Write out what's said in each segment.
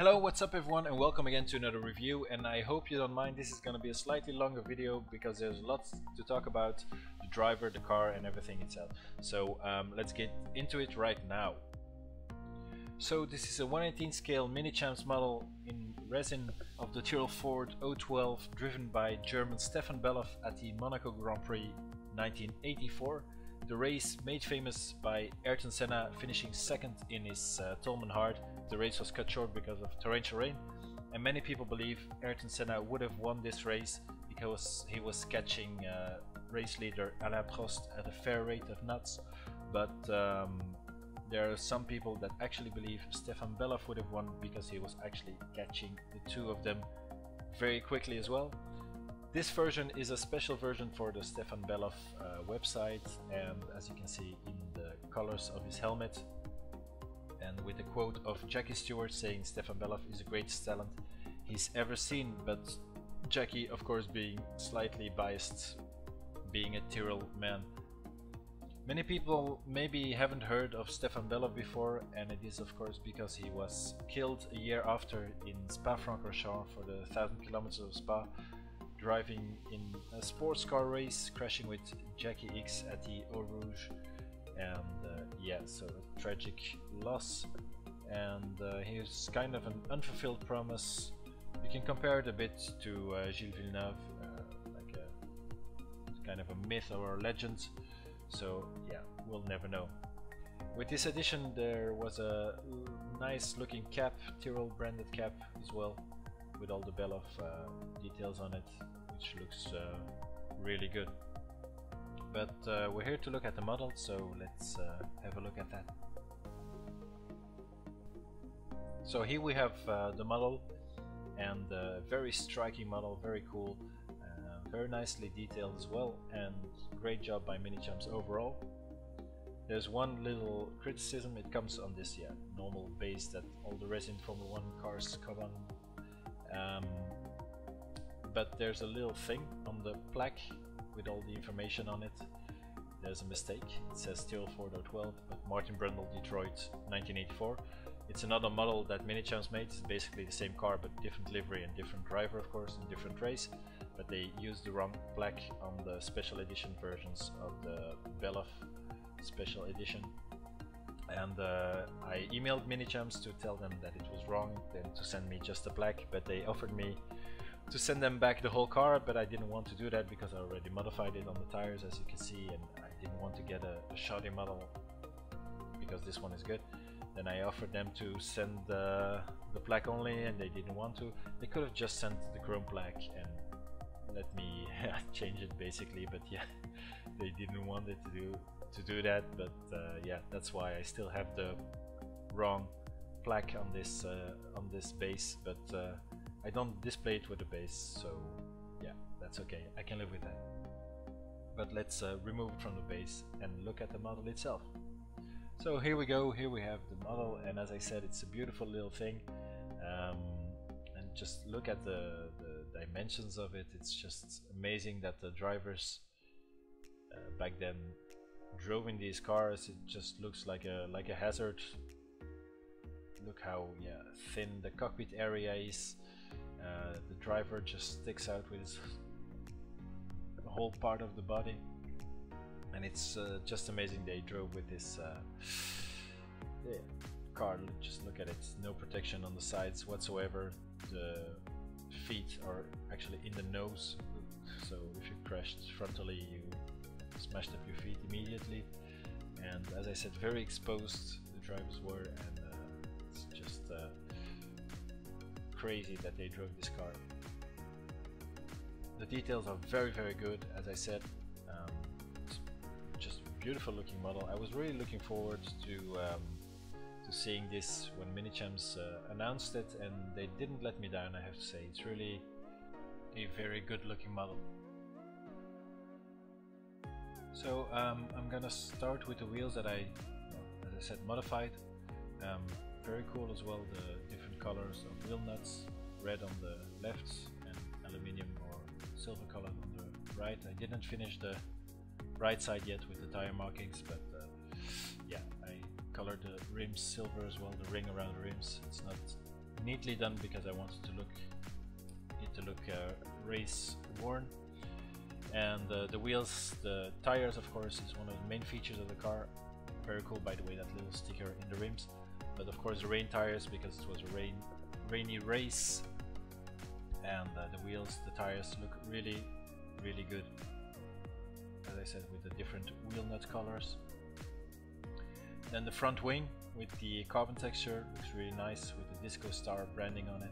Hello, what's up everyone and welcome again to another review and I hope you don't mind this is going to be a slightly longer video because there's lots to talk about the driver, the car and everything itself. So um, let's get into it right now. So this is a 118 scale Minichamps model in resin of the Tyrrell Ford 012 driven by German Stefan Bellof at the Monaco Grand Prix 1984 the race made famous by Ayrton Senna finishing second in his uh, Toleman Hart. The race was cut short because of torrential rain. And many people believe Ayrton Senna would have won this race because he was catching uh, race leader Alain Prost at a fair rate of knots. But um, there are some people that actually believe Stefan Bellof would have won because he was actually catching the two of them very quickly as well. This version is a special version for the Stefan Bellof uh, website. And as you can see in the colors of his helmet and with a quote of Jackie Stewart saying Stefan Bellof is the greatest talent he's ever seen but Jackie of course being slightly biased being a Tyrrell man. Many people maybe haven't heard of Stefan Bellof before and it is of course because he was killed a year after in Spa-Francorchamps for the 1000 kilometers of Spa driving in a sports car race, crashing with Jackie Ickx at the Eau Rouge, and uh, yeah, so a tragic loss. And uh, here's kind of an unfulfilled promise. You can compare it a bit to uh, Gilles Villeneuve, uh, like a kind of a myth or a legend. So yeah, we'll never know. With this edition, there was a nice looking cap, Tyrrell branded cap as well with all the Bellof uh, details on it, which looks uh, really good. But uh, we're here to look at the model, so let's uh, have a look at that. So here we have uh, the model, and very striking model, very cool, very nicely detailed as well, and great job by Minichamps overall. There's one little criticism, it comes on this yeah, normal base that all the resin Formula 1 cars come on um, but there's a little thing on the plaque with all the information on it. There's a mistake. It says Ford 012, but Martin Brundle Detroit 1984. It's another model that Minichamps made. It's basically the same car, but different livery and different driver, of course, and different race. But they used the wrong plaque on the special edition versions of the Bellof special edition and uh, I emailed Minichamps to tell them that it was wrong and to send me just a black but they offered me to send them back the whole car but I didn't want to do that because I already modified it on the tires as you can see and I didn't want to get a, a shoddy model because this one is good. Then I offered them to send the, the plaque only and they didn't want to. They could have just sent the chrome plaque and let me change it basically but yeah they didn't want it to do to do that but uh, yeah that's why I still have the wrong plaque on this uh, on this base but uh, I don't display it with the base so yeah that's okay. I can live with that. But let's uh, remove it from the base and look at the model itself. So here we go here we have the model and as I said it's a beautiful little thing. Um, and just look at the, the dimensions of it. It's just amazing that the drivers uh, back then drove in these cars. It just looks like a like a hazard. Look how yeah thin the cockpit area is uh, the driver just sticks out with his whole part of the body. And it's uh, just amazing they drove with this uh, yeah, car. Just look at it. No protection on the sides whatsoever. The feet are actually in the nose. So if you crashed frontally you smashed up your feet immediately. And as I said very exposed the drivers were. And uh, it's just uh, crazy that they drove this car. The details are very very good as I said um, just beautiful looking model. I was really looking forward to um, to seeing this when Minichamps uh, announced it and they didn't let me down I have to say it's really a very good looking model. So um, I'm gonna start with the wheels that I, as I said, modified. Um, very cool as well, the colors of wheel nuts, red on the left and aluminium or silver color on the right. I didn't finish the right side yet with the tire markings, but uh, yeah, I colored the rims silver as well, the ring around the rims. It's not neatly done because I wanted to look it to look uh, race worn. And uh, the wheels, the tires, of course, is one of the main features of the car. Very cool, by the way, that little sticker in the rims. But of course, the rain tires because it was a rain, rainy race. And uh, the wheels, the tires look really, really good. As I said, with the different wheel nut colors. Then the front wing with the carbon texture looks really nice with the Disco Star branding on it.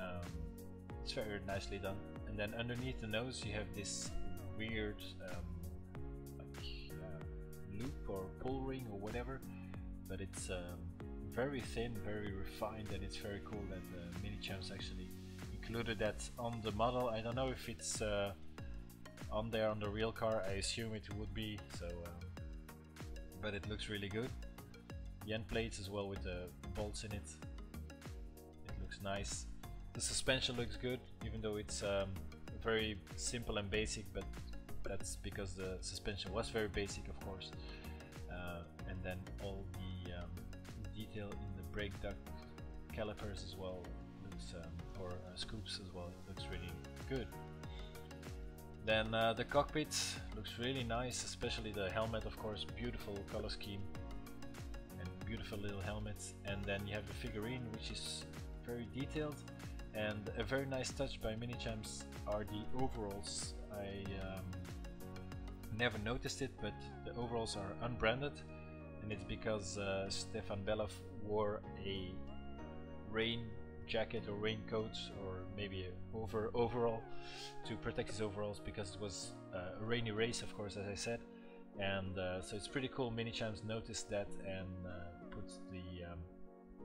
Um, it's very nicely done. And then underneath the nose you have this weird um, like uh, loop or pull ring or whatever, but it's um, very thin, very refined, and it's very cool that uh, Minichamps actually included that on the model. I don't know if it's uh, on there on the real car. I assume it would be so. Um, but it looks really good. The end plates as well with the bolts in it. It looks nice. The suspension looks good, even though it's um, very simple and basic, but that's because the suspension was very basic, of course. Uh, and then all the detail in the brake duct calipers as well looks, um, or uh, scoops as well, it looks really good. Then uh, the cockpit looks really nice, especially the helmet of course, beautiful color scheme and beautiful little helmets. And then you have the figurine which is very detailed and a very nice touch by Minichamps are the overalls. I um, never noticed it but the overalls are unbranded and it's because uh, Stefan Bellof wore a rain jacket or raincoat or maybe over overall to protect his overalls because it was uh, a rainy race of course as I said. And uh, so it's pretty cool. Minichamps noticed that and uh, put the um,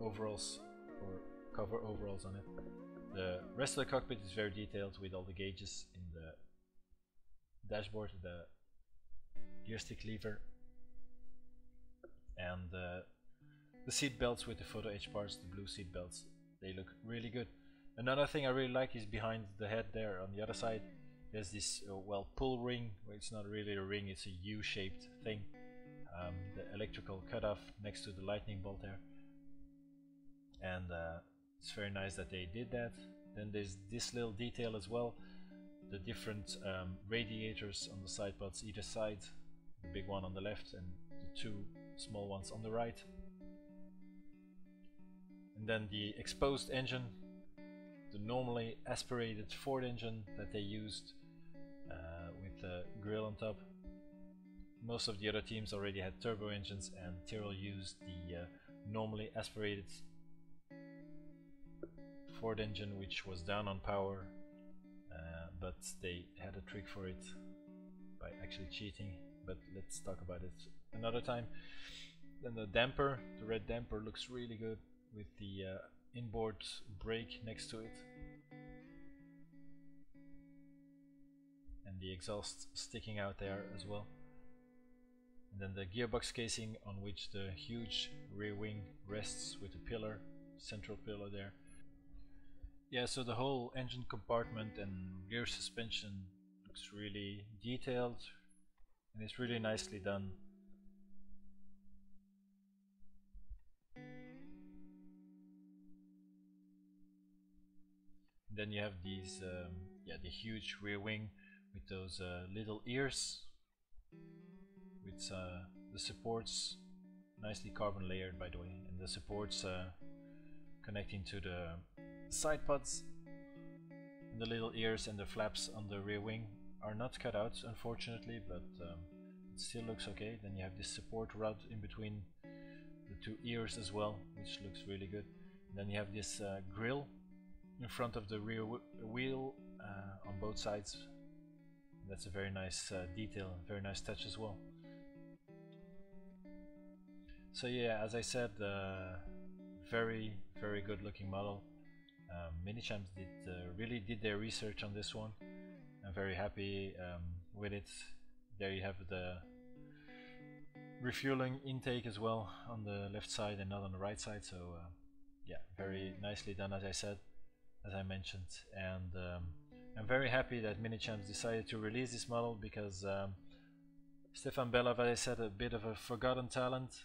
overalls or cover overalls on it. The rest of the cockpit is very detailed with all the gauges in the dashboard the gear stick lever and the seat belts with the photo etch parts the blue seat belts they look really good. Another thing I really like is behind the head there on the other side there's this uh, well pull ring well, it's not really a ring it's a U-shaped thing um, the electrical cutoff next to the lightning bolt there and uh, it's very nice that they did that then there's this little detail as well the different um, radiators on the side pods either side the big one on the left and the two small ones on the right and then the exposed engine, the normally aspirated Ford engine that they used uh, with the grill on top. Most of the other teams already had turbo engines and Tyrrell used the uh, normally aspirated Ford engine which was down on power uh, but they had a trick for it by actually cheating but let's talk about it another time. Then the damper the red damper looks really good with the uh, inboard brake next to it. And the exhaust sticking out there as well. And then the gearbox casing on which the huge rear wing rests with a pillar central pillar there. Yeah so the whole engine compartment and rear suspension looks really detailed. And it's really nicely done then you have these um, yeah the huge rear wing with those uh, little ears with uh, the supports nicely carbon layered by the way and the supports uh, connecting to the side pods. And the little ears and the flaps on the rear wing are not cut out unfortunately but um, it still looks okay. Then you have this support rod in between the two ears as well which looks really good. And then you have this uh, grill in front of the rear wheel uh, on both sides. That's a very nice uh, detail, very nice touch as well. So yeah, as I said, uh, very very good looking model. Um, Minichamps did uh, really did their research on this one. I'm very happy um, with it. There you have the refueling intake as well on the left side and not on the right side. So uh, yeah, very nicely done as I said as I mentioned and um, I'm very happy that Minichamps decided to release this model because um, Stefan Bellof, as said, a bit of a forgotten talent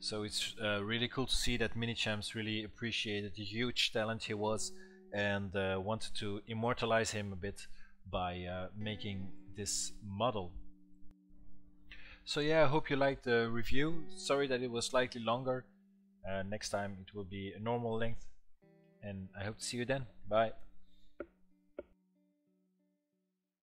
So it's uh, really cool to see that Minichamps really appreciated the huge talent he was and uh, wanted to immortalize him a bit by uh, making this model. So yeah, I hope you liked the review. Sorry that it was slightly longer. Uh, next time it will be a normal length. And I hope to see you then. Bye.